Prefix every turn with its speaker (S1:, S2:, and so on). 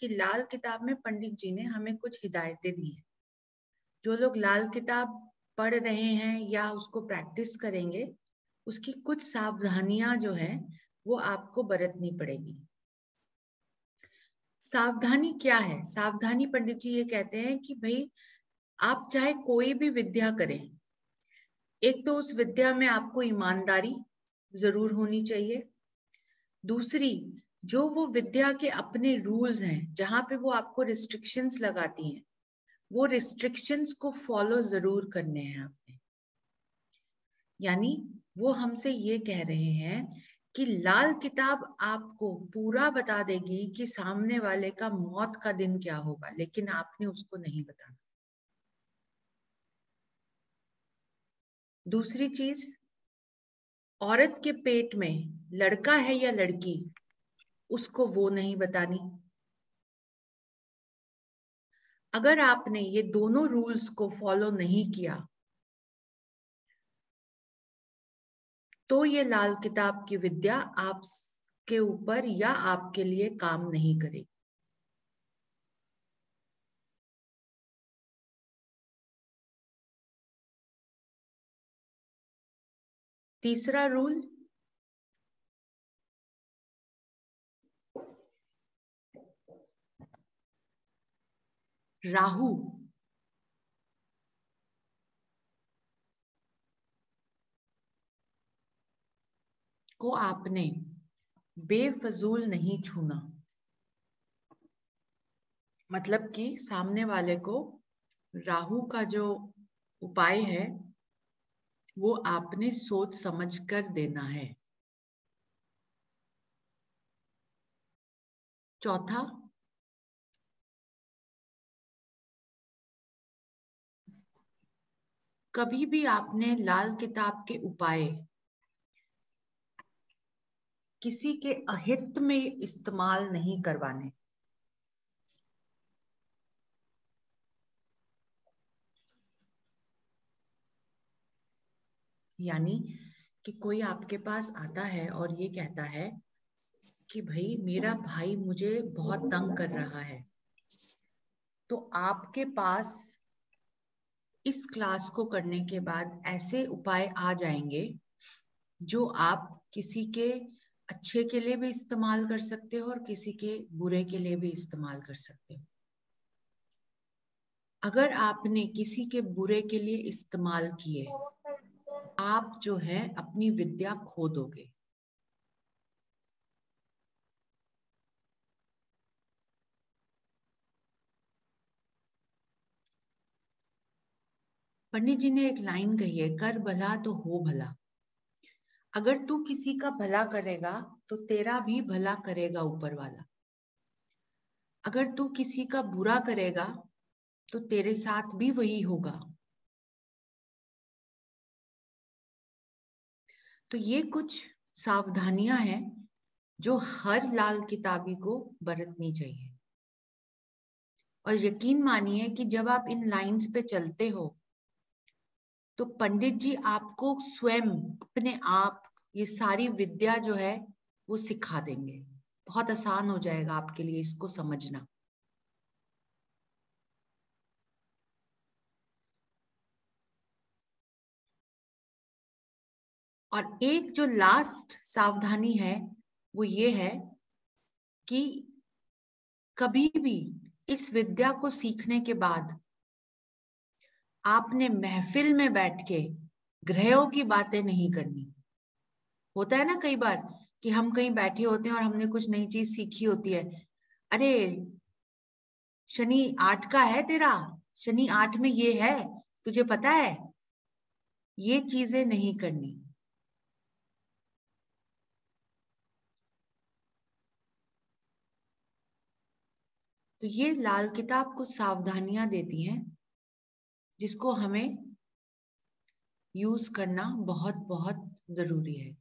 S1: कि लाल किताब में पंडित जी ने हमें कुछ हिदायतें दी हैं। जो लोग लाल किताब पढ़ रहे हैं या उसको प्रैक्टिस करेंगे, उसकी कुछ सावधानियाँ जो है, वो आपको बरतनी पड़ेगी। सावधानी क्या है? सावधानी पंडित जी ये कहते हैं कि भाई, आप चाहे कोई भी विद्या करें, एक तो उस विद्या में आपको ईमानदारी ज़रूर होनी चाहिए। दूसरी जो वो विद्या के अपने रूल्स हैं, जहाँ पे वो आपको रिस्ट्रिक्शंस लगाती हैं, वो रिस्ट्रिक्शंस को फॉलो ज़रूर करने हैं आपने। यानी वो हमसे ये कह रहे हैं कि लाल किताब आपको पूरा बता देगी कि सामने वाले का मौत का दिन क्या होगा, लेकिन आपने उसको नहीं बताना दूसरी चीज़, औरत के पेट में लड़का है या लड़की उसको वो नहीं बतानी। अगर आपने ये दोनों रूल्स को फॉलो नहीं किया तो ये लाल किताब की विद्या आपके ऊपर या आपके लिए काम नहीं करेगी। तीसरा रूल राहु। को आपने बेफजूल नहीं छूना। मतलब कि सामने वाले को राहु का जो उपाय है, वो आपने सोच समझ कर देना है। चौथा कभी भी आपने लाल किताब के उपाय किसी के अहित में इस्तेमाल नहीं करवाने। यानी कि कोई आपके पास आता है और ये कहता है कि भाई, मेरा भाई मुझे बहुत तंग कर रहा है। तो आपके पास इस क्लास को करने के बाद ऐसे उपाय आ जाएँगे जो आप किसी के अच्छे के लिए भी इस्तेमाल कर सकते हो और किसी के बुरे के लिए भी इस्तेमाल कर सकते हो। अगर आपने किसी के बुरे के लिए इस्तेमाल किए, आप जो है अपनी विद्या खो दोगे। पंडित जी ने एक लाइन कही है, कर भला तो हो भला। अगर तू किसी का भला करेगा तो तेरा भी भला करेगा ऊपर वाला। अगर तू किसी का बुरा करेगा तो तेरे साथ भी वही होगा। तो ये कुछ सावधानियाँ हैं जो हर लाल किताबी को बरतनी चाहिए। और यकीन मानिए कि जब आप इन लाइंस पे चलते हो तो पंडित जी आपको स्वयं अपने आप ये सारी विद्या जो है वो सिखा देंगे। बहुत आसान हो जाएगा आपके लिए इसको समझना। और एक जो लास्ट सावधानी है, वो ये है कि कभी भी इस विद्या को सीखने के बाद आपने महफिल में बैठ के ग्रहों की बातें नहीं करनी। होता है ना कई बार कि हम कहीं बैठे होते हैं और हमने कुछ नई चीज़ सीखी होती है। अरे, शनि आठ का है तेरा, शनि आठ में ये है, तुझे पता है? ये चीज़ें नहीं करनी। तो ये लाल किताब कुछ सावधानियाँ देती हैं। जिसको हमें यूज़ करना बहुत बहुत ज़रूरी है.